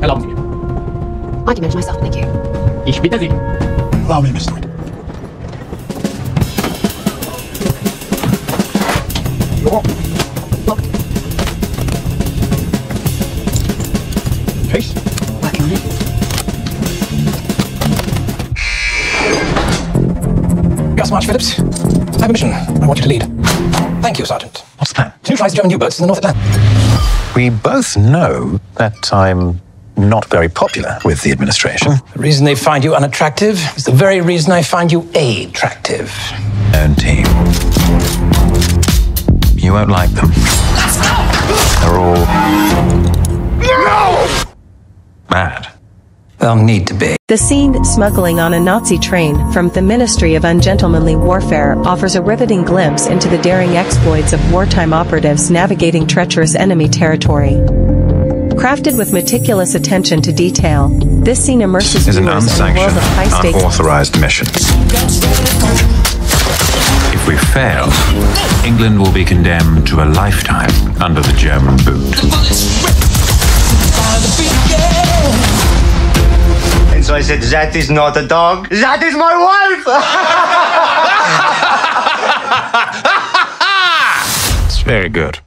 Erlauben Sie mir. I can manage myself, thank you. Ich bitte Sie. Allow me, Mr. Reed. Locked. Case? Working on it. March-Phillipps. I have a mission I want you to lead. Thank you, Sergeant. What's that? To neutralize German U-boats in the North Atlantic. We both know that I'm not very popular with the administration. The reason they find you unattractive is the very reason I find you attractive. Own team. You won't like them. They're all They'll need to be. The scene, Smuggling on a Nazi Train, from the Ministry of Ungentlemanly Warfare, offers a riveting glimpse into the daring exploits of wartime operatives navigating treacherous enemy territory. Crafted with meticulous attention to detail, this scene immerses Is an viewers in a world unsanctioned, of high-stakes unauthorized mission. If we fail, England will be condemned to a lifetime under the German boot. I said, That is not a dog. That is my wife. It's very good.